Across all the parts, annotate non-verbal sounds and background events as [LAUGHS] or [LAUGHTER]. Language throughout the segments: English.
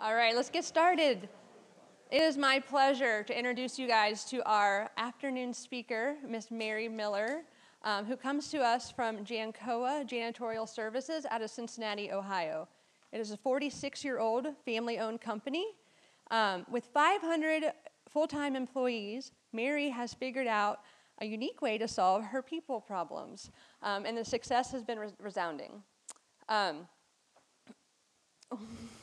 All right, let's get started. It is my pleasure to introduce you guys to our afternoon speaker, Miss Mary Miller, um, who comes to us from Jancoa Janitorial Services out of Cincinnati, Ohio. It is a 46 year old family owned company. Um, with 500 full time employees, Mary has figured out a unique way to solve her people problems, um, and the success has been resounding. [LAUGHS]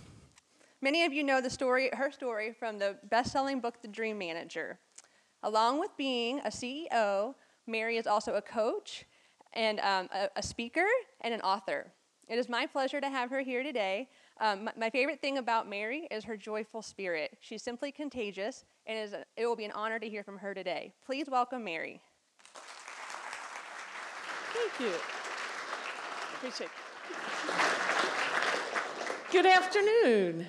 Many of you know the story, her story from the best-selling book, The Dream Manager. Along with being a CEO, Mary is also a coach and um, a, a, speaker and an author. It is my pleasure to have her here today. Um, my, my, favorite thing about Mary is her joyful spirit. She's simply contagious, and a, it will be an honor to hear from her today. Please welcome Mary. Thank you. Appreciate it. Good afternoon.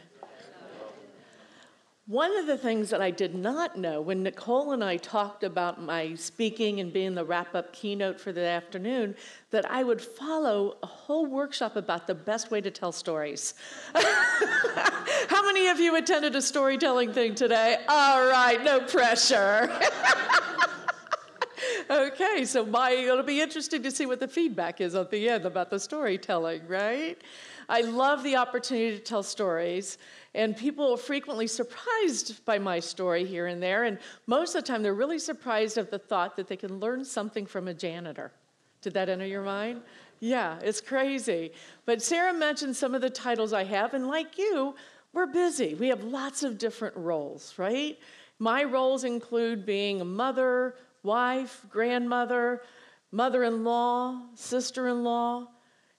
One of the things that I did not know when Nicole and I talked about my speaking and being the wrap up keynote for the afternoon, that I would follow a whole workshop about the best way to tell stories. [LAUGHS] How many of you attended a storytelling thing today? All right, no pressure. [LAUGHS] okay, so my, it'll be interesting to see what the feedback is at the end about the storytelling, right? I love the opportunity to tell stories. And people are frequently surprised by my story here and there. And most of the time, they're really surprised at the thought that they can learn something from a janitor. Did that enter your mind? Yeah, it's crazy. But Sarah mentioned some of the titles I have, and like you, we're busy. We have lots of different roles, right? My roles include being a mother, wife, grandmother, mother in law, sister in law,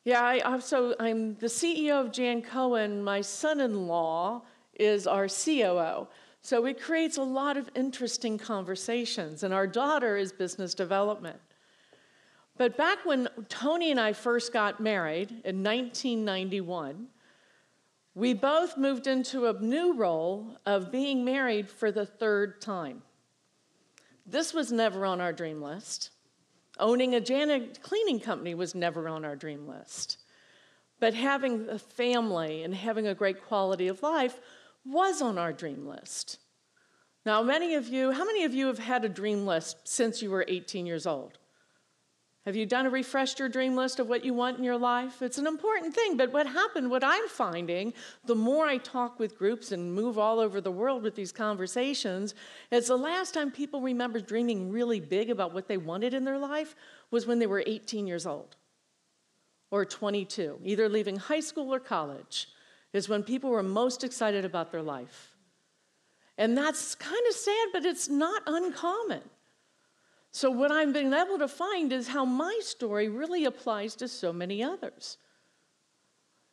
yeah, I also, I'm the CEO of Jancoa. My son in law is our COO. So it creates a lot of interesting conversations. And our daughter is business development. But back when Tony and I first got married in 1991, we both moved into a new role of being married for the third time. This was never on our dream list. Owning a janitor cleaning company was never on our dream list. But having a family and having a great quality of life was on our dream list. Now, many of you, how many of you have had a dream list since you were 18 years old? Have you done a refreshed your dream list of what you want in your life? It's an important thing, but what happened, what I'm finding, the more I talk with groups and move all over the world with these conversations, is the last time people remember dreaming really big about what they wanted in their life was when they were 18 years old or 22, either leaving high school or college, is when people were most excited about their life. And that's kind of sad, but it's not uncommon. So, what I've been able to find is how my story really applies to so many others.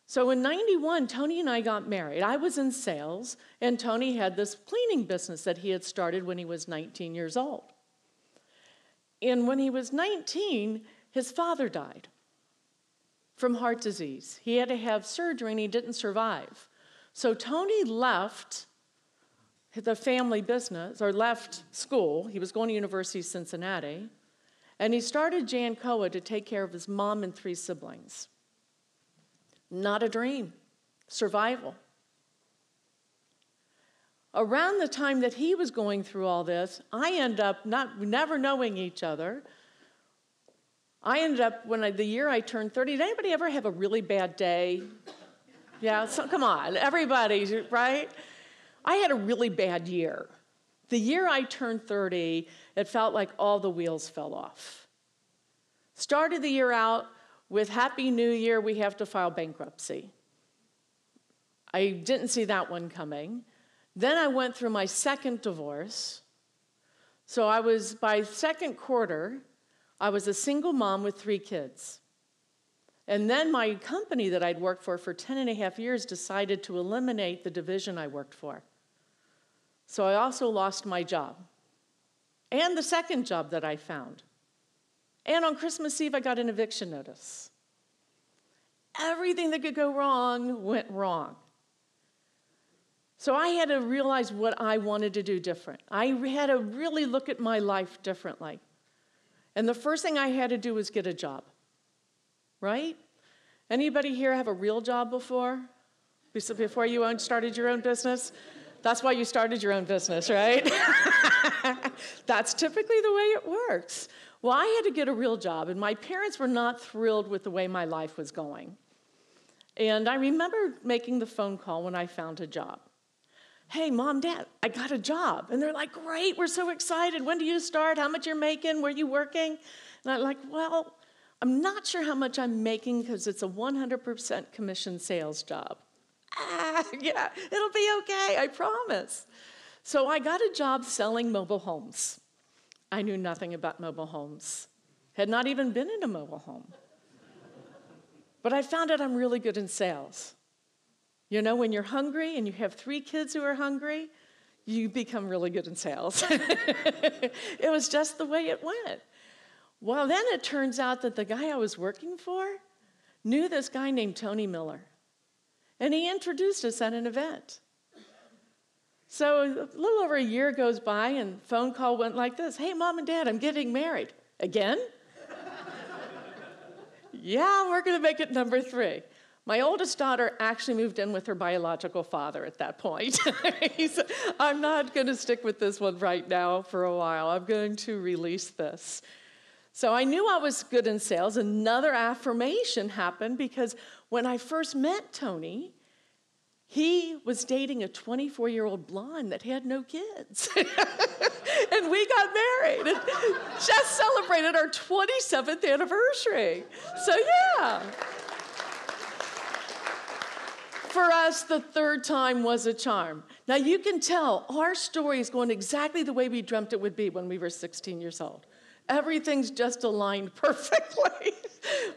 So, in 91, Tony and I got married. I was in sales, and Tony had this cleaning business that he had started when he was 19 years old. And when he was 19, his father died from heart disease. He had to have surgery and he didn't survive. So, Tony left the family business or left school. He was going to University of Cincinnati. And he started Jancoa to take care of his mom and three siblings. Not a dream, survival. Around the time that he was going through all this, I ended up not never knowing each other. I ended up when I, the year I turned 30. Did anybody ever have a really bad day? Yeah, so come on, everybody, right? I had a really bad year. The year I turned 30, it felt like all the wheels fell off. Started the year out with Happy New Year, we have to file bankruptcy. I didn't see that one coming. Then I went through my second divorce. So I was, by second quarter, I was a single mom with three kids. And then my company that I'd worked for for 10 and a half years decided to eliminate the division I worked for. So I also lost my job and the second job that I found. And on Christmas Eve, I got an eviction notice. Everything that could go wrong went wrong. So I had to realize what I wanted to do different. I had to really look at my life differently. And the first thing I had to do was get a job. Right? Anybody here have a real job before? before you started your own business? That's why you started your own business, right? [LAUGHS] That's typically the way it works. Well, I had to get a real job, and my parents were not thrilled with the way my life was going. And I remember making the phone call when I found a job. Hey, mom, dad, I got a job. And they're like, great, we're so excited. When do you start? How much you're making? Where you working? And I'm like, well, I'm not sure how much I'm making because it's a 100% commission sales job. Ah, [LAUGHS] yeah, it'll be okay, I promise. So I got a job selling mobile homes. I knew nothing about mobile homes, had not even been in a mobile home. But I found out I'm really good in sales. You know, when you're hungry and you have three kids who are hungry, you become really good in sales. [LAUGHS] it was just the way it went. Well, then it turns out that the guy I was working for knew this guy named Tony Miller. And he introduced us at an event. So a little over a year goes by, and phone call went like this Hey, mom and dad, I'm getting married. Again? [LAUGHS] yeah, we're going to make it number three. My oldest daughter actually moved in with her biological father at that point. [LAUGHS] said, I'm not going to stick with this one right now for a while. I'm going to release this. So I knew I was good in sales. Another affirmation happened because when I first met Tony, he was dating a 24 year old blonde that had no kids. [LAUGHS] and we got married and [LAUGHS] just celebrated our 27th anniversary. So, yeah. For us, the third time was a charm. Now, you can tell our story is going exactly the way we dreamt it would be when we were 16 years old. Everything's just aligned [LAUGHS] perfectly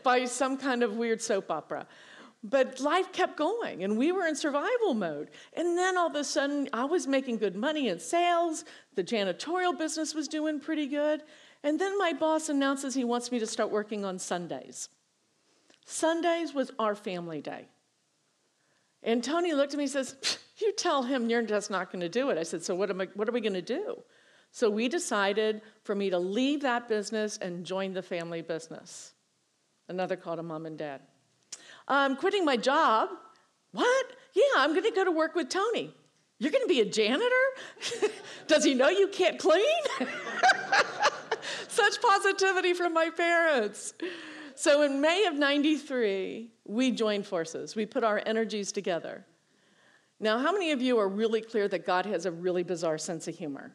by some kind of weird soap opera. But life kept going, and we were in survival mode. And then all of a sudden, I was making good money in sales. The janitorial business was doing pretty good. And then my boss announces he wants me to start working on Sundays. Sundays was our family day. And Tony looked at me and says, You tell him you're just not going to do it. I said, So what, am I, what are we going to do? So we decided for me to leave that business and join the family business. Another call to mom and dad. I'm quitting my job. What? Yeah, I'm going to go to work with Tony. You're going to be a janitor? [LAUGHS] Does he know you can't clean? [LAUGHS] Such positivity from my parents. So in May of 93, we joined forces. We put our energies together. Now, how many of you are really clear that God has a really bizarre sense of humor?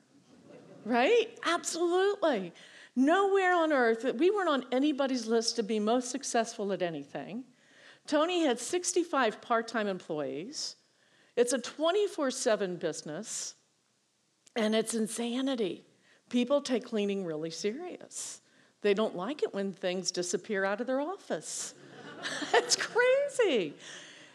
Right? Absolutely. Nowhere on earth, we weren't on anybody's list to be most successful at anything. Tony had 65 part time employees. It's a 24 7 business, and it's insanity. People take cleaning really serious. They don't like it when things disappear out of their office. [LAUGHS] it's crazy.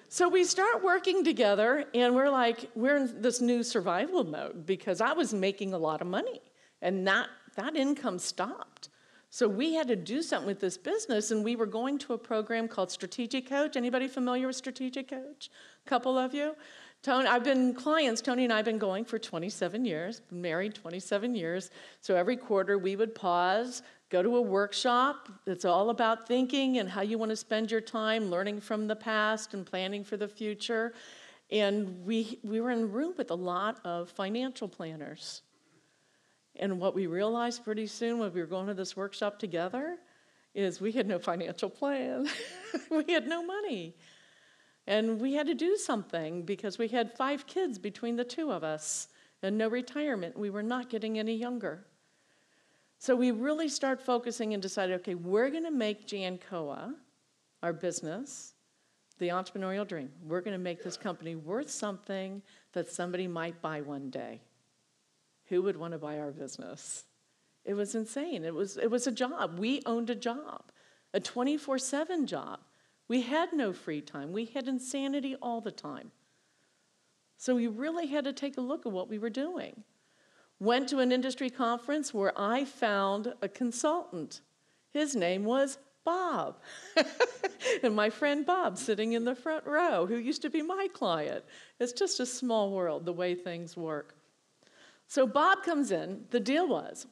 So we start working together, and we're like, we're in this new survival mode because I was making a lot of money, and that, that income stopped. So we had to do something with this business, and we were going to a program called Strategic Coach. Anybody familiar with Strategic Coach? A couple of you? Tony, I've been clients, Tony and I have been going for 27 years, married 27 years. So every quarter we would pause, Go to a workshop that's all about thinking and how you want to spend your time learning from the past and planning for the future. And we, we were in a room with a lot of financial planners. And what we realized pretty soon when we were going to this workshop together is we had no financial plan, [LAUGHS] we had no money. And we had to do something because we had five kids between the two of us and no retirement. We were not getting any younger. So we really start focusing and decided, okay, we're going to make Jancoa, our business, the entrepreneurial dream. We're going to make this company worth something that somebody might buy one day. Who would want to buy our business? It was insane. It was, it was a job. We owned a job, a 24 7 job. We had no free time. We had insanity all the time. So we really had to take a look at what we were doing. Went to an industry conference where I found a consultant. His name was Bob. [LAUGHS] and my friend Bob sitting in the front row, who used to be my client. It's just a small world, the way things work. So Bob comes in. The deal was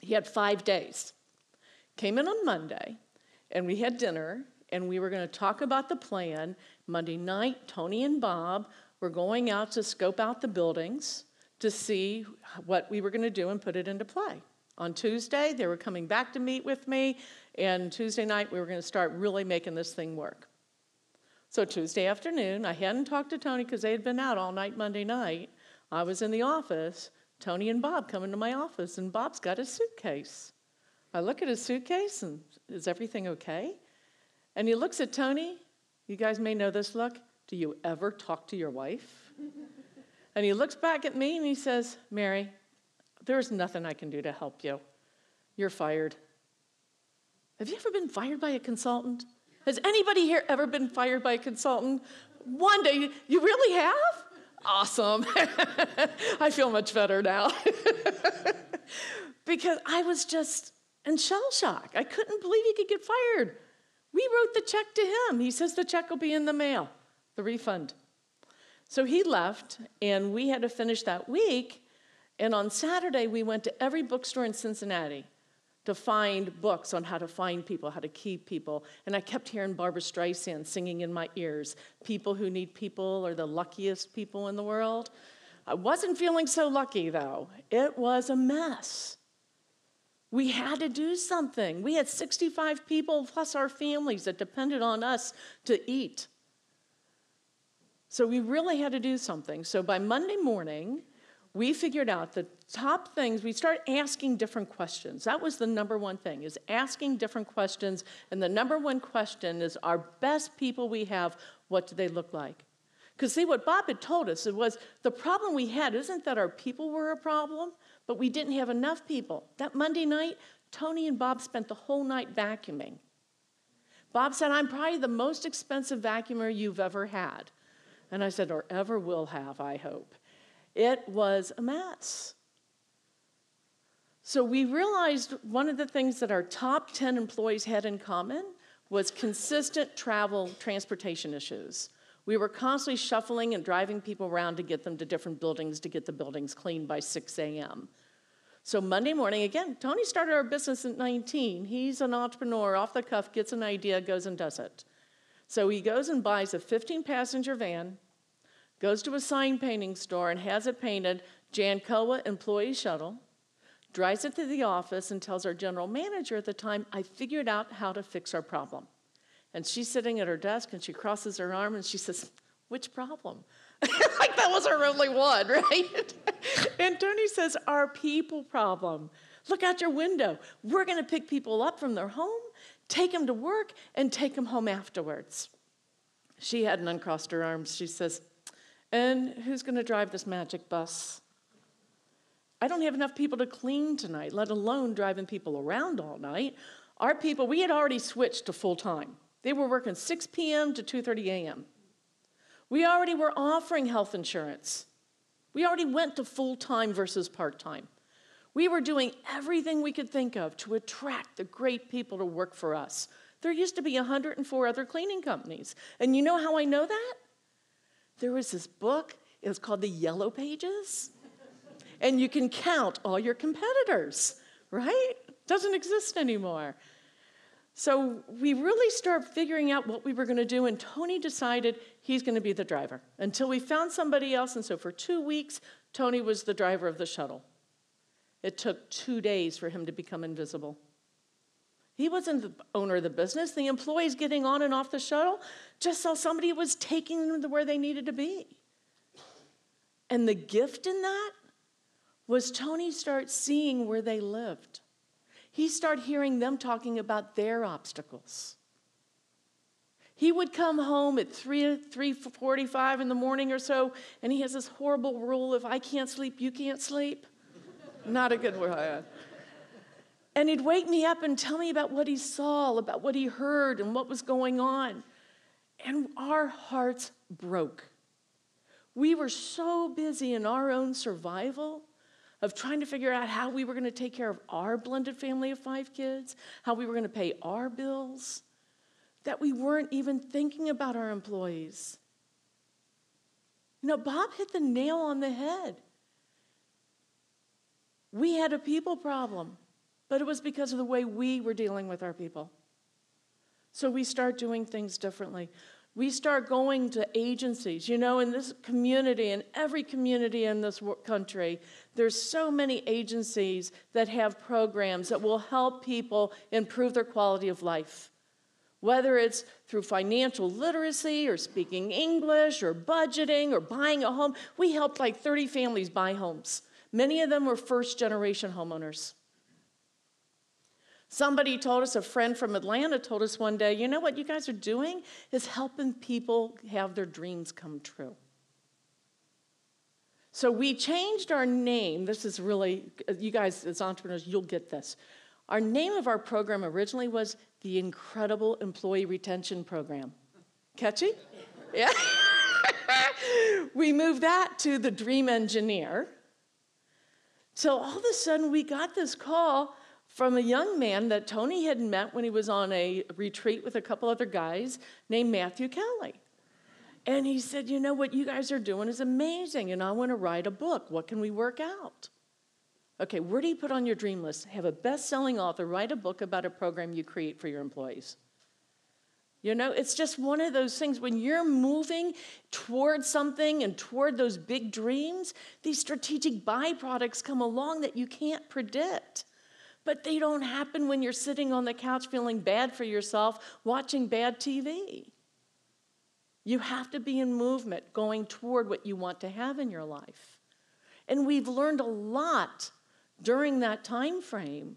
he had five days. Came in on Monday, and we had dinner, and we were going to talk about the plan. Monday night, Tony and Bob were going out to scope out the buildings to see what we were going to do and put it into play. On Tuesday, they were coming back to meet with me, and Tuesday night, we were going to start really making this thing work. So, Tuesday afternoon, I hadn't talked to Tony because they had been out all night Monday night. I was in the office. Tony and Bob come into my office, and Bob's got a suitcase. I look at his suitcase, and is everything okay? And he looks at Tony. You guys may know this look. Do you ever talk to your wife? [LAUGHS] and he looks back at me and he says, Mary, there's nothing I can do to help you. You're fired. Have you ever been fired by a consultant? Has anybody here ever been fired by a consultant? One day, you really have? Awesome. [LAUGHS] I feel much better now. [LAUGHS] because I was just in shell shock. I couldn't believe he could get fired. We wrote the check to him. He says the check will be in the mail, the refund. So he left, and we had to finish that week. And on Saturday, we went to every bookstore in Cincinnati to find books on how to find people, how to keep people. And I kept hearing Barbra Streisand singing in my ears People who need people are the luckiest people in the world. I wasn't feeling so lucky, though. It was a mess. We had to do something. We had 65 people plus our families that depended on us to eat. So we really had to do something. So by Monday morning, we figured out the top things we start asking different questions. That was the number one thing is asking different questions and the number one question is our best people we have what do they look like? Because see what bob had told us it was the problem we had isn't that our people were a problem but we didn't have enough people. That monday night tony and bob spent the whole night vacuuming. Bob said i'm probably the most expensive vacuumer you've ever had. And i said or ever will have i hope it was a mess. So we realized one of the things that our top 10 employees had in common was consistent travel transportation issues. We were constantly shuffling and driving people around to get them to different buildings to get the buildings cleaned by 6 a.m. So Monday morning, again, Tony started our business at 19. He's an entrepreneur, off the cuff, gets an idea, goes and does it. So he goes and buys a 15 passenger van, goes to a sign painting store and has it painted Jancoa Employee Shuttle, drives it to the office and tells our general manager at the time, I figured out how to fix our problem. And she's sitting at her desk and she crosses her arm and she says, Which problem? [LAUGHS] like that was our only one, [LAUGHS] right? and Tony says, Our people problem. Look out your window. We're going to pick people up from their home, take them to work, and take them home afterwards. She hadn't uncrossed her arms. She says, and who's going to drive this magic bus? I don't have enough people to clean tonight, let alone driving people around all night. Our people, we had already switched to full time. They were working 6 p.m. to 2:30 a.m. We already were offering health insurance. We already went to full time versus part time. We were doing everything we could think of to attract the great people to work for us. There used to be 104 other cleaning companies. And you know how I know that? There was this book, it was called the Yellow Pages. and you can count all your competitors, right? Doesn't exist anymore. So we really started figuring out what we were going to do, and Tony decided he's going to be the driver until we found somebody else. And so for two weeks, Tony was the driver of the shuttle. It took two days for him to become invisible. He wasn't the owner of the business. The employees getting on and off the shuttle just saw somebody was taking them to where they needed to be. And the gift in that was Tony start seeing where they lived. He started hearing them talking about their obstacles. He would come home at 3 3:45 in the morning or so and he has this horrible rule if I can't sleep you can't sleep. Not a good one. And he'd wake me up and tell me about what he saw, about what he heard, and what was going on. And our hearts broke. We were so busy in our own survival of trying to figure out how we were going to take care of our blended family of five kids, how we were going to pay our bills, that we weren't even thinking about our employees. You know, Bob hit the nail on the head. We had a people problem but it was because of the way we were dealing with our people. So we start doing things differently. We start going to agencies. You know, in this community, in every community in this country, there's so many agencies that have programs that will help people improve their quality of life. Whether it's through financial literacy or speaking English or budgeting or buying a home, we helped like 30 families buy homes. Many of them were first generation homeowners. Somebody told us, a friend from Atlanta told us one day, you know what you guys are doing is helping people have their dreams come true. So we changed our name. This is really, you guys as entrepreneurs, you'll get this. Our name of our program originally was the Incredible Employee Retention Program. Catchy? Yeah. [LAUGHS] we moved that to the Dream Engineer. So all of a sudden, we got this call from a young man that Tony had met when he was on a retreat with a couple other guys named Matthew Kelly. And he said, You know, what you guys are doing is amazing, and I want to write a book. What can we work out? Okay, where do you put on your dream list? Have a best selling author write a book about a program you create for your employees. You know, it's just one of those things when you're moving toward something and toward those big dreams, these strategic byproducts come along that you can't predict. But they don't happen when you're sitting on the couch feeling bad for yourself, watching bad TV. You have to be in movement, going toward what you want to have in your life. And we've learned a lot during that time frame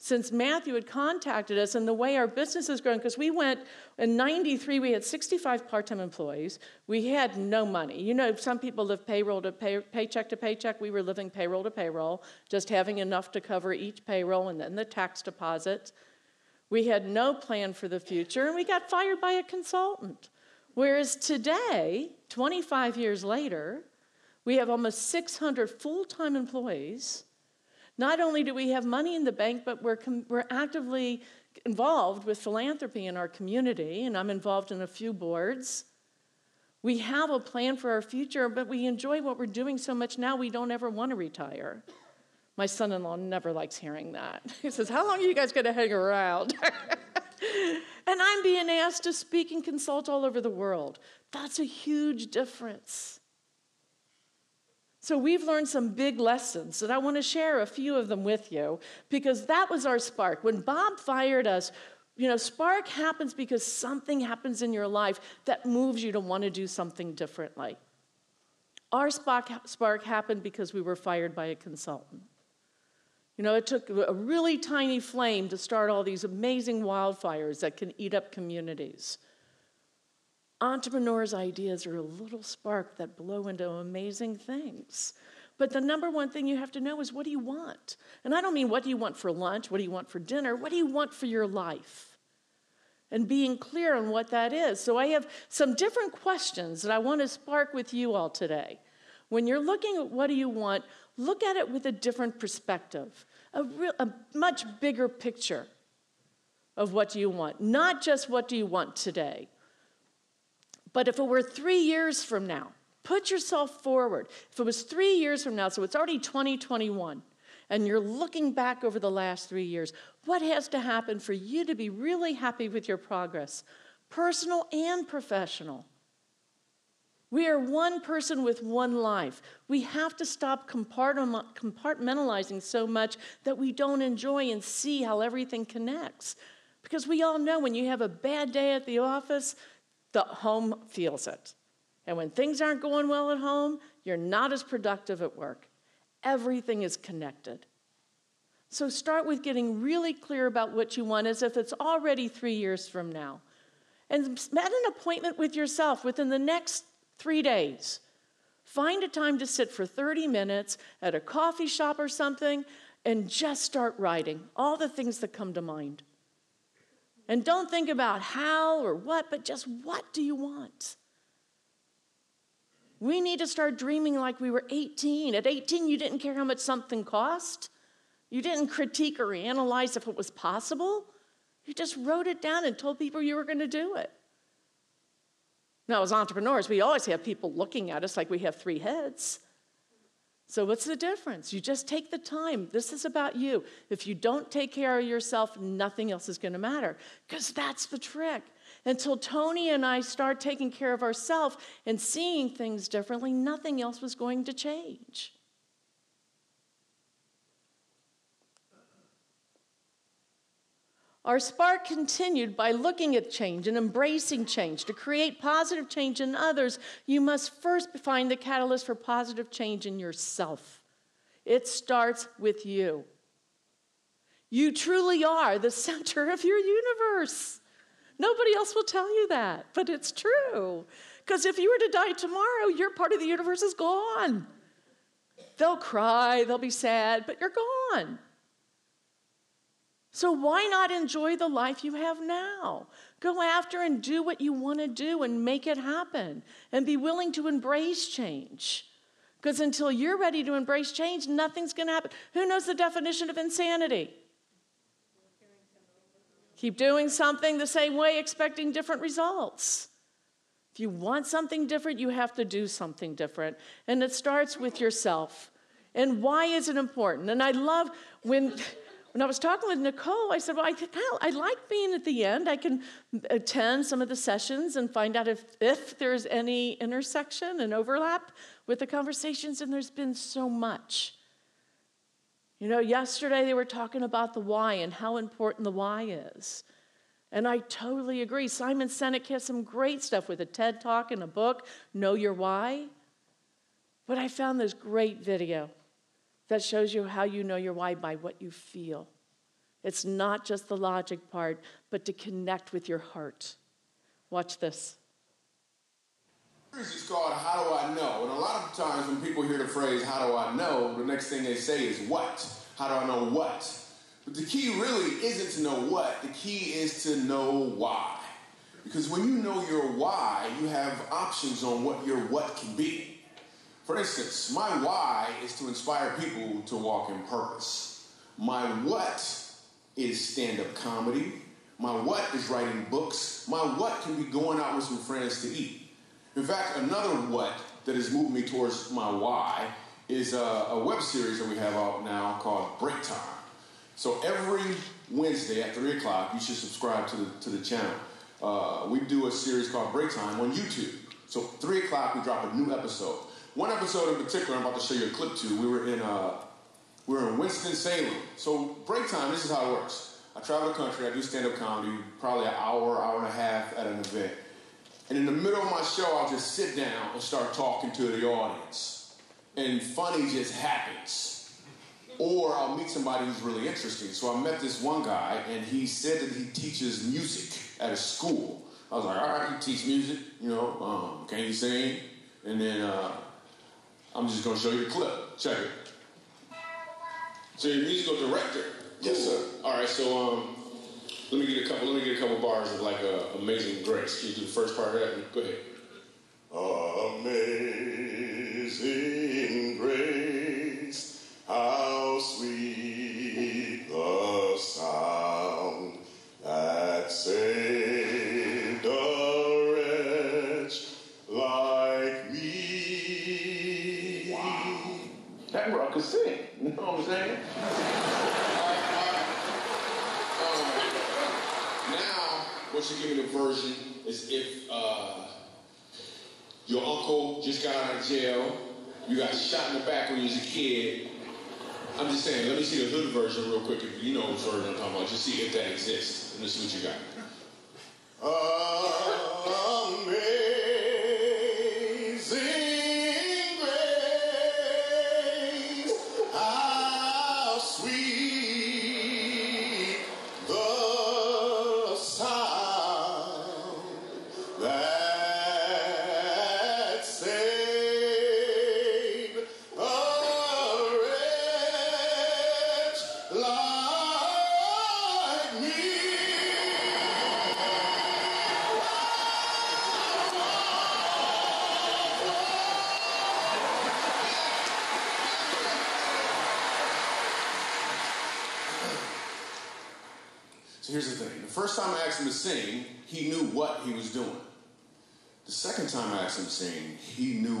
since Matthew had contacted us and the way our business has grown, because we went in 93, we had 65 part time employees. We had no money. You know, some people live payroll to pay, paycheck to paycheck. We were living payroll to payroll, just having enough to cover each payroll and then the tax deposits. We had no plan for the future, and we got fired by a consultant. Whereas today, 25 years later, we have almost 600 full time employees not only do we have money in the bank, but we're, com- we're actively involved with philanthropy in our community, and I'm involved in a few boards. We have a plan for our future, but we enjoy what we're doing so much now we don't ever want to retire. My son in law never likes hearing that. [LAUGHS] He says, How long are you guys going to hang around? [LAUGHS] and I'm being asked to speak and consult all over the world. That's a huge difference. So we've learned some big lessons, and I want to share a few of them with you because that was our spark. When Bob fired us, you know, spark happens because something happens in your life that moves you to want to do something differently. Our spark, spark happened because we were fired by a consultant. You know, it took a really tiny flame to start all these amazing wildfires that can eat up communities. Entrepreneurs' ideas are a little spark that blow into amazing things. But the number one thing you have to know is what do you want? And I don't mean what do you want for lunch, what do you want for dinner, what do you want for your life? And being clear on what that is. So I have some different questions that I want to spark with you all today. When you're looking at what do you want, look at it with a different perspective, a, real, a much bigger picture of what do you want, not just what do you want today. But if it were three years from now, put yourself forward. If it was three years from now, so it's already 2021, and you're looking back over the last three years, what has to happen for you to be really happy with your progress, personal and professional? We are one person with one life. We have to stop compartmentalizing so much that we don't enjoy and see how everything connects. Because we all know when you have a bad day at the office, the home feels it. And when things aren't going well at home, you're not as productive at work. Everything is connected. So start with getting really clear about what you want as if it's already three years from now. And set an appointment with yourself within the next three days. Find a time to sit for 30 minutes at a coffee shop or something and just start writing all the things that come to mind. And don't think about how or what, but just what do you want? We need to start dreaming like we were 18. At 18, you didn't care how much something cost. You didn't critique or analyze if it was possible. You just wrote it down and told people you were going to do it. Now, as entrepreneurs, we always have people looking at us like we have three heads. So, what's the difference? You just take the time. This is about you. If you don't take care of yourself, nothing else is going to matter because that's the trick. Until Tony and I start taking care of ourselves and seeing things differently, nothing else was going to change. Our spark continued by looking at change and embracing change. To create positive change in others, you must first find the catalyst for positive change in yourself. It starts with you. You truly are the center of your universe. Nobody else will tell you that, but it's true. Because if you were to die tomorrow, your part of the universe is gone. They'll cry, they'll be sad, but you're gone. So why not enjoy the life you have now? Go after and do what you want to do and make it happen and be willing to embrace change. Because until you're ready to embrace change, nothing's going to happen. Who knows the definition of insanity? Keep doing something the same way, expecting different results. If you want something different, you have to do something different. And it starts with yourself. And why is it important? And I love when [LAUGHS] when I was talking with Nicole, I said, Well, I, I like being at the end. I can attend some of the sessions and find out if, if there's any intersection and overlap with the conversations, and there's been so much. You know, yesterday they were talking about the why and how important the why is. And I totally agree. Simon Sinek has some great stuff with a TED talk and a book, Know Your Why. But I found this great video that shows you how you know your why by what you feel. It's not just the logic part, but to connect with your heart. Watch this. It's called How Do I Know? And a lot of times when people hear the phrase, How do I know? the next thing they say is, What? How do I know what? But the key really isn't to know what, the key is to know why. Because when you know your why, you have options on what your what can be. For instance, my why is to inspire people to walk in purpose. My what is stand up comedy. My what is writing books. My what can be going out with some friends to eat. In fact, another what that has moved me towards my why is a, a web series that we have out now called Break Time. So every Wednesday at 3 o'clock, you should subscribe to the, to the channel. Uh, we do a series called Break Time on YouTube. So 3 o'clock, we drop a new episode. One episode in particular, I'm about to show you a clip to. We were in uh, we were in Winston Salem. So break time. This is how it works. I travel the country. I do stand up comedy, probably an hour, hour and a half at an event. And in the middle of my show, I'll just sit down and start talking to the audience, and funny just happens. Or I'll meet somebody who's really interesting. So I met this one guy, and he said that he teaches music at a school. I was like, all right, you teach music, you know, um, can you sing? And then uh, I'm just going to show you the clip. Check it. So you're a musical director. Yes, sir. All right, so um, let me get a couple. Let me get a couple bars of like uh, "Amazing Grace." Can you do the first part of that? Go ahead. Amazing grace, how You know what I'm saying? um, now, what you're giving the version is if uh, your uncle just got out of jail, you got shot in the back when you was a kid. I'm just saying, let me see the hood version real quick. If you know what version I'm talking about, just see if that exists. Let me see what you got. Amazing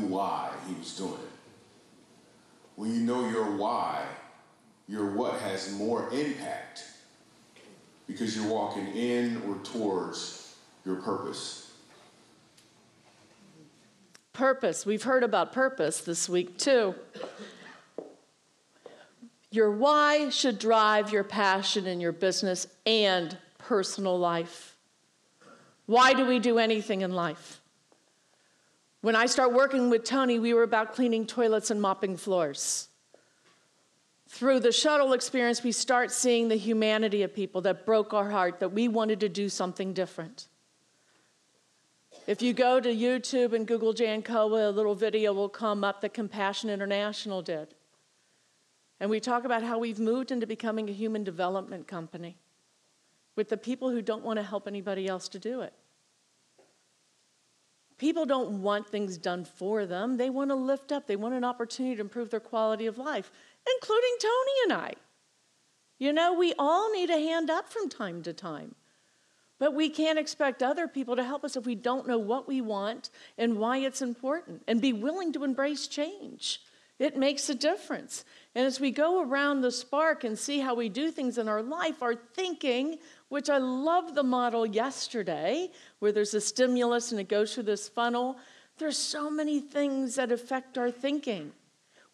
why he was doing it. when you know your why, your what has more impact because you're walking in or towards your purpose. Purpose. We've heard about purpose this week too. Your why should drive your passion in your business and personal life. Why do we do anything in life? When I start working with Tony, we were about cleaning toilets and mopping floors. Through the shuttle experience, we start seeing the humanity of people that broke our heart, that we wanted to do something different. If you go to YouTube and Google Jancoa, a little video will come up that Compassion International did. And we talk about how we've moved into becoming a human development company with the people who don't want to help anybody else to do it. People don't want things done for them. They want to lift up, they want an opportunity to improve their quality of life, including Tony and I. You know, we all need a hand up from time to time. But we can't expect other people to help us if we don't know what we want and why it's important and be willing to embrace change. It makes a difference. And as we go around the spark and see how we do things in our life, our thinking, which I love the model yesterday, where there's a stimulus and it goes through this funnel, there's so many things that affect our thinking.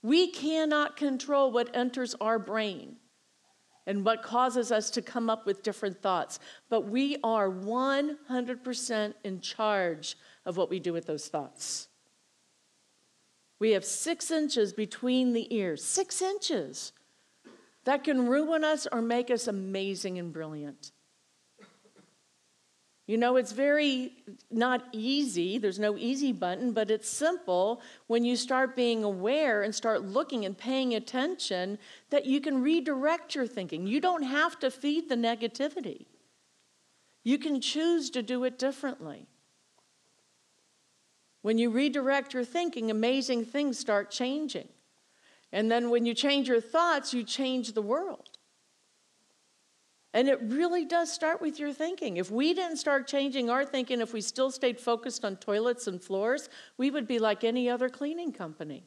We cannot control what enters our brain and what causes us to come up with different thoughts, but we are 100% in charge of what we do with those thoughts. We have six inches between the ears, six inches that can ruin us or make us amazing and brilliant. You know, it's very not easy. There's no easy button, but it's simple when you start being aware and start looking and paying attention that you can redirect your thinking. You don't have to feed the negativity, you can choose to do it differently. When you redirect your thinking, amazing things start changing. And then when you change your thoughts, you change the world. And it really does start with your thinking. If we didn't start changing our thinking, if we still stayed focused on toilets and floors, we would be like any other cleaning company.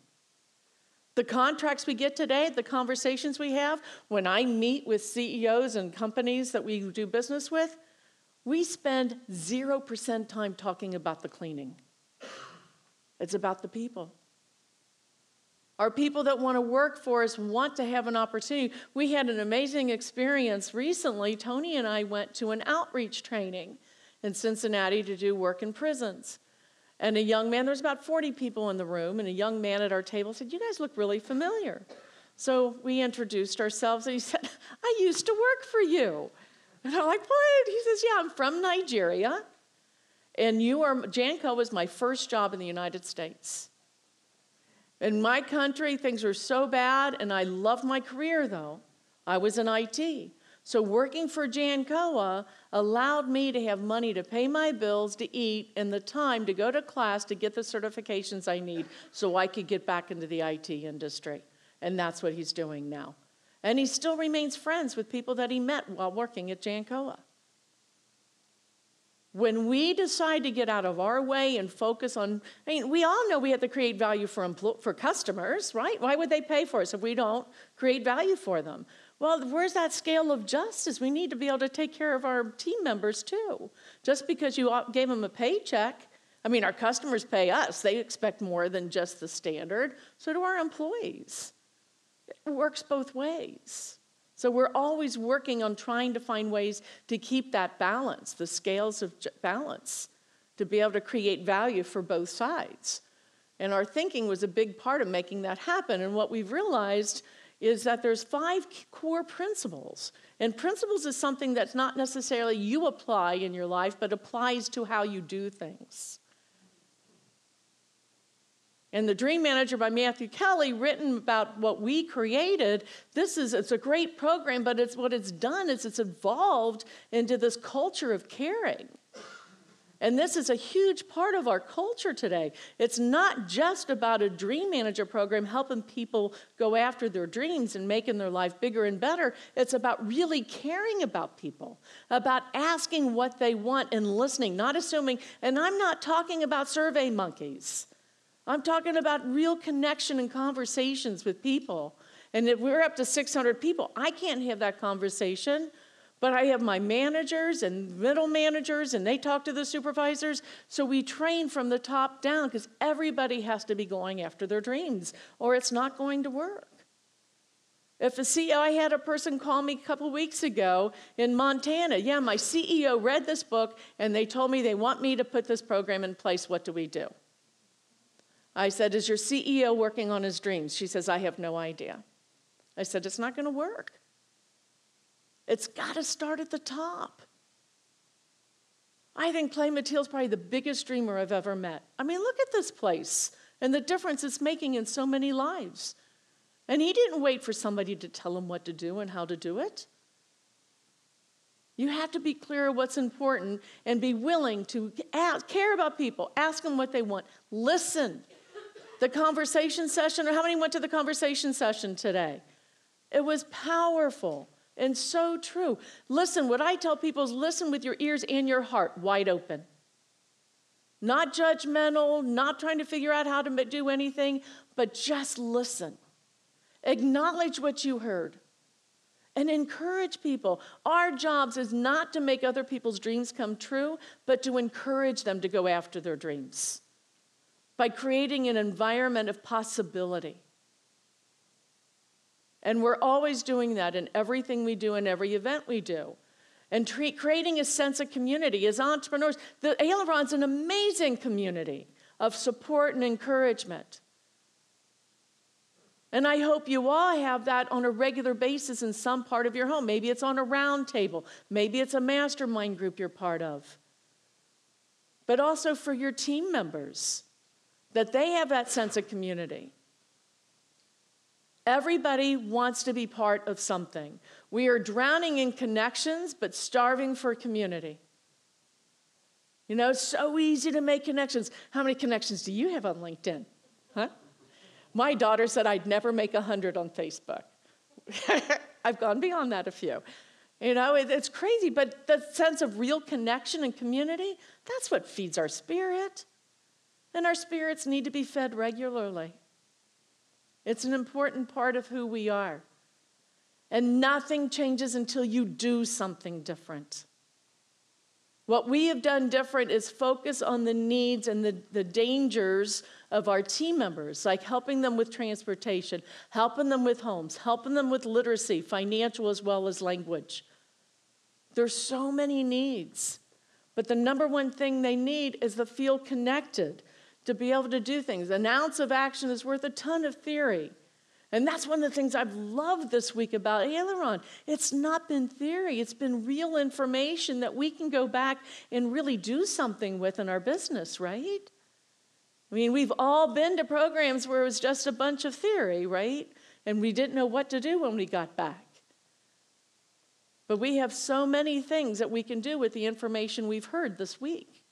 The contracts we get today, the conversations we have, when I meet with CEOs and companies that we do business with, we spend 0% time talking about the cleaning. It's about the people. Our people that want to work for us want to have an opportunity. We had an amazing experience recently. Tony and I went to an outreach training in Cincinnati to do work in prisons. And a young man, there's about 40 people in the room, and a young man at our table said, You guys look really familiar. So we introduced ourselves, and he said, [LAUGHS] I used to work for you. And I'm like, What? He says, Yeah, I'm from Nigeria. And you are, Jancoa was my first job in the United States. In my country, things were so bad, and I loved my career though. I was in IT. So working for Jancoa allowed me to have money to pay my bills, to eat, and the time to go to class to get the certifications I need so I could get back into the IT industry. And that's what he's doing now. And he still remains friends with people that he met while working at Jancoa. When we decide to get out of our way and focus on, I mean, we all know we have to create value for, for customers, right? Why would they pay for us if we don't create value for them? Well, where's that scale of justice? We need to be able to take care of our team members too. Just because you gave them a paycheck, I mean, our customers pay us, they expect more than just the standard. So do our employees. It works both ways. So we're always working on trying to find ways to keep that balance, the scales of balance, to be able to create value for both sides. And our thinking was a big part of making that happen. And what we've realized is that there's five core principles. And principles is something that's not necessarily you apply in your life, but applies to how you do things. And the Dream Manager by Matthew Kelly, written about what we created, this is it's a great program, but it's what it's done is it's evolved into this culture of caring. And this is a huge part of our culture today. It's not just about a Dream Manager program helping people go after their dreams and making their life bigger and better. It's about really caring about people, about asking what they want and listening, not assuming. And I'm not talking about survey monkeys. I'm talking about real connection and conversations with people. And if we're up to 600 people, I can't have that conversation, but I have my managers and middle managers, and they talk to the supervisors. So we train from the top down because everybody has to be going after their dreams, or it's not going to work. If a CEO, I had a person call me a couple weeks ago in Montana. Yeah, my CEO read this book and they told me they want me to put this program in place. What do we do? I said, Is your CEO working on his dreams? She says, I have no idea. I said, It's not going to work. It's got to start at the top. I think Clay Mathile is probably the biggest dreamer I've ever met. I mean, look at this place and the difference it's making in so many lives. And he didn't wait for somebody to tell him what to do and how to do it. You have to be clear what's important and be willing to ask, care about people, ask them what they want, listen. The conversation session, or how many went to the conversation session today? It was powerful and so true. Listen, what I tell people is listen with your ears and your heart wide open. Not judgmental, not trying to figure out how to do anything, but just listen. Acknowledge what you heard and encourage people. Our jobs is not to make other people's dreams come true, but to encourage them to go after their dreams by creating an environment of possibility. And we're always doing that in everything we do, in every event we do. And creating a sense of community as entrepreneurs. The Aileron's an amazing community of support and encouragement. And I hope you all have that on a regular basis in some part of your home. Maybe it's on a round table, maybe it's a mastermind group you're part of. But also for your team members, that they have that sense of community. Everybody wants to be part of something. We are drowning in connections, but starving for community. You know, it's so easy to make connections. How many connections do you have on LinkedIn? Huh? My daughter said I'd never make a 100 on Facebook. [LAUGHS] I've gone beyond that a few. You know, it, it's crazy, but the sense of real connection and community, that's what feeds our spirit. And our spirits need to be fed regularly. It's an important part of who we are. And nothing changes until you do something different. What we have done different is focus on the needs and the, the dangers of our team members, like helping them with transportation, helping them with homes, helping them with literacy, financial as well as language. There's so many needs. But the number one thing they need is to feel connected, to be able to do things. An ounce of action is worth a ton of theory. And that's one of the things I've loved this week about Aileron. It's not been theory, it's been real information that we can go back and really do something with in our business, right? I mean, we've all been to programs where it was just a bunch of theory, right? And we didn't know what to do when we got back. But we have so many things that we can do with the information we've heard this week.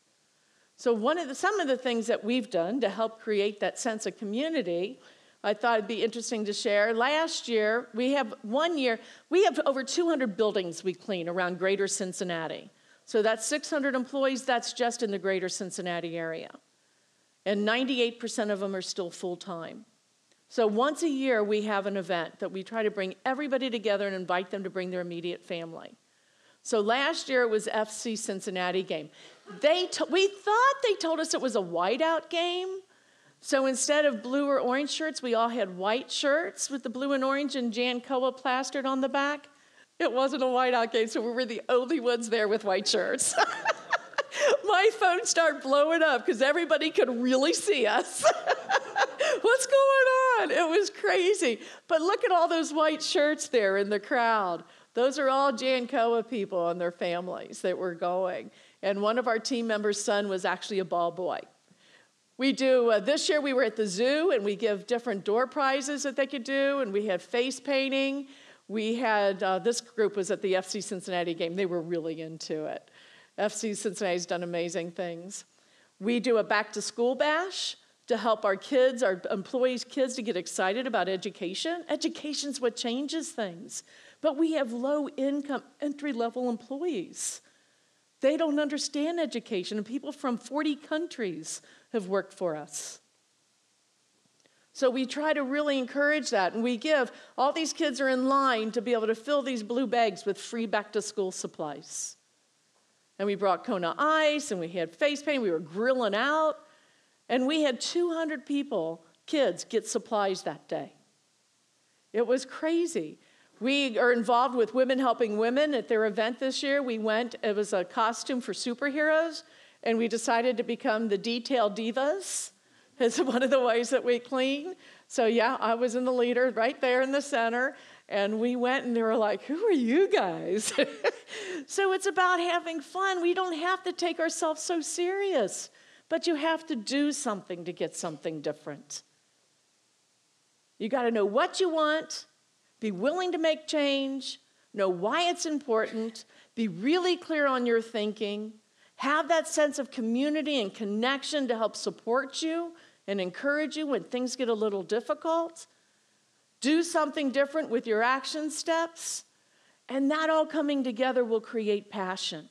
So one of the, some of the things that we've done to help create that sense of community, I thought it'd be interesting to share. Last year, we have one year, we have over 200 buildings we clean around greater Cincinnati. So that's 600 employees, that's just in the greater Cincinnati area and 98% of them are still full time. So once a year, we have an event that we try to bring everybody together and invite them to bring their immediate family. So last year it was FC Cincinnati game. They we thought they told us it was a whiteout game. So instead of blue or orange shirts, we all had white shirts with the blue and orange and Jan Jancoa plastered on the back. It wasn't a whiteout game, so we were the only ones there with white shirts. [LAUGHS] my phone started blowing up because everybody could really see us. [LAUGHS] What's going on? It was crazy. But look at all those white shirts there in the crowd. Those are all Jan Jancoa people and their families that were going. And one of our team members' son was actually a ball boy. We do, uh, this year we were at the zoo and we give different door prizes that they could do, and we had face painting. We had, uh, this group was at the FC Cincinnati game. They were really into it. FC Cincinnati's done amazing things. We do a back to school bash to help our kids, our employees' kids, to get excited about education. Education's what changes things. But we have low income, entry level employees. They don't understand education, and people from 40 countries have worked for us. So we try to really encourage that. And we give, all these kids are in line to be able to fill these blue bags with free back to school supplies. And we brought Kona ice and we had face paint, we were grilling out. And we had 200 people, kids, get supplies that day. It was crazy. We are involved with Women Helping Women at their event this year. We went, it was a costume for superheroes, and we decided to become the Detail Divas. [LAUGHS] It's one of the ways that we clean. So, yeah, I was in the leader right there in the center. And we went and they were like, Who are you guys? [LAUGHS] so it's about having fun. We don't have to take ourselves so serious, but you have to do something to get something different. You got to know what you want, be willing to make change, know why it's important, be really clear on your thinking, have that sense of community and connection to help support you and encourage you when things get a little difficult. Do something different with your action steps, and that all coming together will create passion.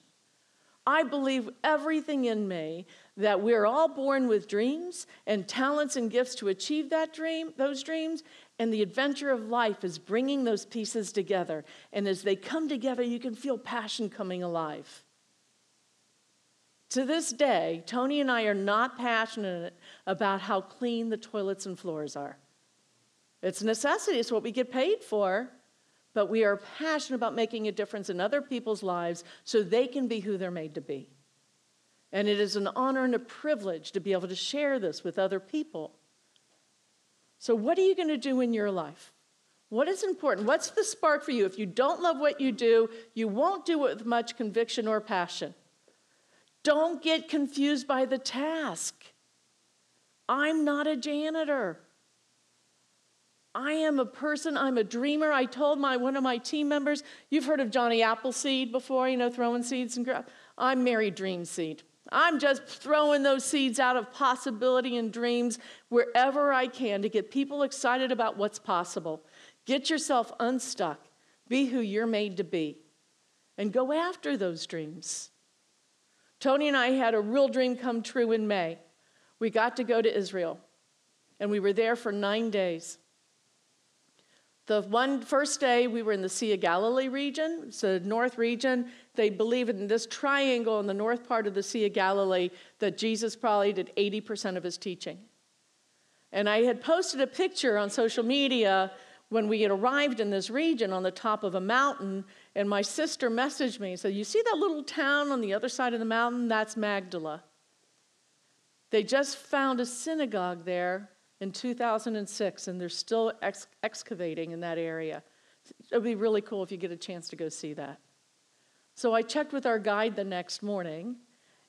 I believe everything in me that we're all born with dreams and talents and gifts to achieve that dream, those dreams, and the adventure of life is bringing those pieces together. And as they come together, you can feel passion coming alive. To this day, Tony and I are not passionate about how clean the toilets and floors are. It's a necessity, it's what we get paid for, but we are passionate about making a difference in other people's lives so they can be who they're made to be. And it is an honor and a privilege to be able to share this with other people. So, what are you going to do in your life? What is important? What's the spark for you? If you don't love what you do, you won't do it with much conviction or passion. Don't get confused by the task. I'm not a janitor. I am a person, I'm a dreamer. I told my one of my team members, you've heard of Johnny Appleseed before, you know, throwing seeds and growth. I'm Mary Dreamseed. I'm just throwing those seeds out of possibility and dreams wherever I can to get people excited about what's possible. Get yourself unstuck. Be who you're made to be. And go after those dreams. Tony and I had a real dream come true in May. We got to go to Israel, and we were there for nine days. The one first day we were in the Sea of Galilee region, it's the north region. They believe in this triangle in the north part of the Sea of Galilee that Jesus probably did 80% of his teaching. And I had posted a picture on social media when we had arrived in this region on the top of a mountain, and my sister messaged me and said, You see that little town on the other side of the mountain? That's Magdala. They just found a synagogue there in 2006, and they're still ex- excavating in that area. It would be really cool if you get a chance to go see that. So I checked with our guide the next morning,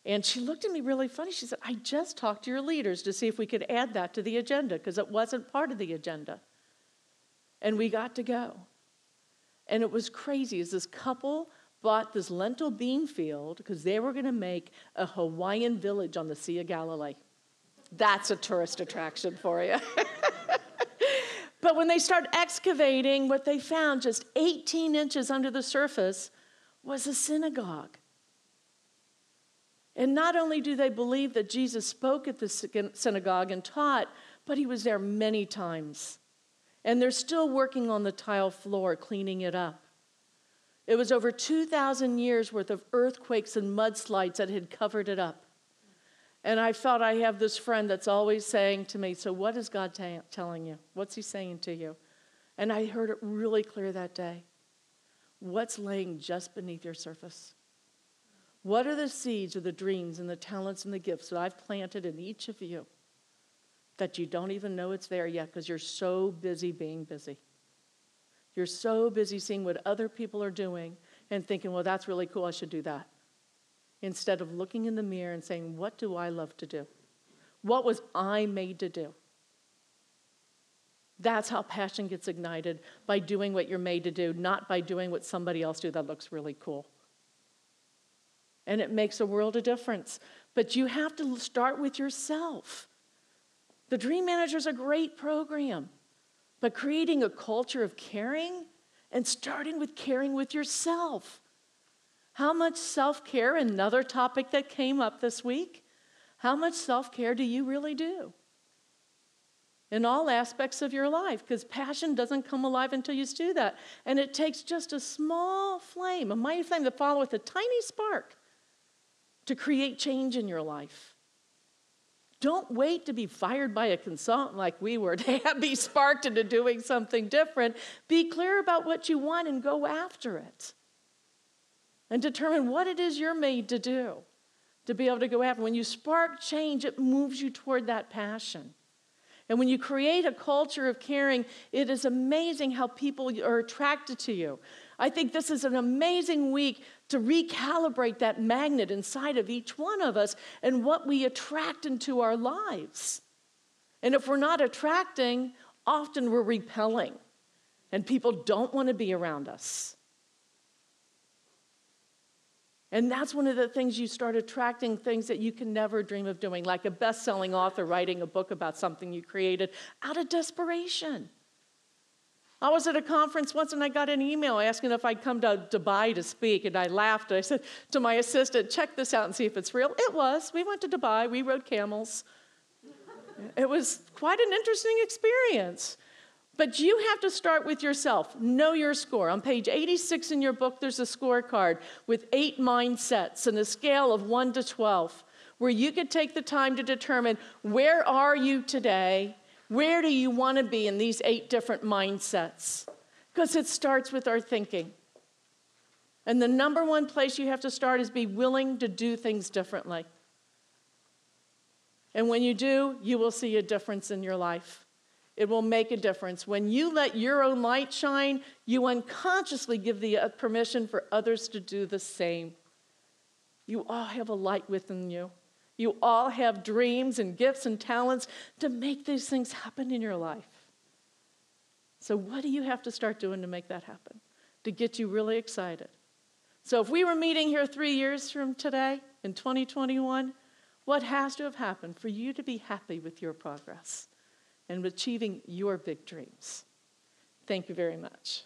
and she looked at me really funny. She said, I just talked to your leaders to see if we could add that to the agenda because it wasn't part of the agenda. And we got to go. And it was crazy as this couple bought this lentil bean field because they were going to make a Hawaiian village on the Sea of Galilee. That's a tourist attraction for you. [LAUGHS] but when they started excavating, what they found just 18 inches under the surface was a synagogue. And not only do they believe that Jesus spoke at the synagogue and taught, but he was there many times. And they're still working on the tile floor, cleaning it up. It was over 2,000 years worth of earthquakes and mudslides that had covered it up. And I felt I have this friend that's always saying to me, So, what is God t- telling you? What's He saying to you? And I heard it really clear that day. What's laying just beneath your surface? What are the seeds or the dreams and the talents and the gifts that I've planted in each of you that you don't even know it's there yet because you're so busy being busy? You're so busy seeing what other people are doing and thinking, well, that's really cool, I should do that instead of looking in the mirror and saying, What do I love to do? What was I made to do? That's how passion gets ignited by doing what you're made to do, not by doing what somebody else do that looks really cool. And it makes a world of difference. But you have to start with yourself. The Dream Manager is a great program, but creating a culture of caring and starting with caring with yourself. How much self care, another topic that came up this week, how much self care do you really do? in all aspects of your life because passion doesn't come alive until you do that. And it takes just a small flame, a mighty flame, to follow with a tiny spark to create change in your life. Don't wait to be fired by a consultant like we were [LAUGHS] to be sparked into doing something different. Be clear about what you want and go after it. And determine what it is you're made to do to be able to go after. When you spark change, it moves you toward that passion. And when you create a culture of caring, it is amazing how people are attracted to you. I think this is an amazing week to recalibrate that magnet inside of each one of us and what we attract into our lives. And if we're not attracting, often we're repelling, and people don't want to be around us. And that's one of the things you start attracting things that you can never dream of doing, like a best selling author writing a book about something you created out of desperation. I was at a conference once and I got an email asking if I'd come to Dubai to speak, and I laughed. I said to my assistant, check this out and see if it's real. It was. We went to Dubai, we rode camels. it was quite an interesting experience. But you have to start with yourself. Know your score. On page 86 in your book, there's a scorecard with eight mindsets and a scale of 1 to 12, where you could take the time to determine where are you today? Where do you want to be in these eight different mindsets? Because it starts with our thinking. And the number one place you have to start is be willing to do things differently. And when you do, you will see a difference in your life. It will make a difference. When you let your own light shine, you unconsciously give the uh, permission for others to do the same. You all have a light within you. You all have dreams and gifts and talents to make these things happen in your life. So, what do you have to start doing to make that happen? To get you really excited. So, if we were meeting here three years from today in 2021, what has to have happened for you to be happy with your progress? And achieving your big dreams. Thank you very much.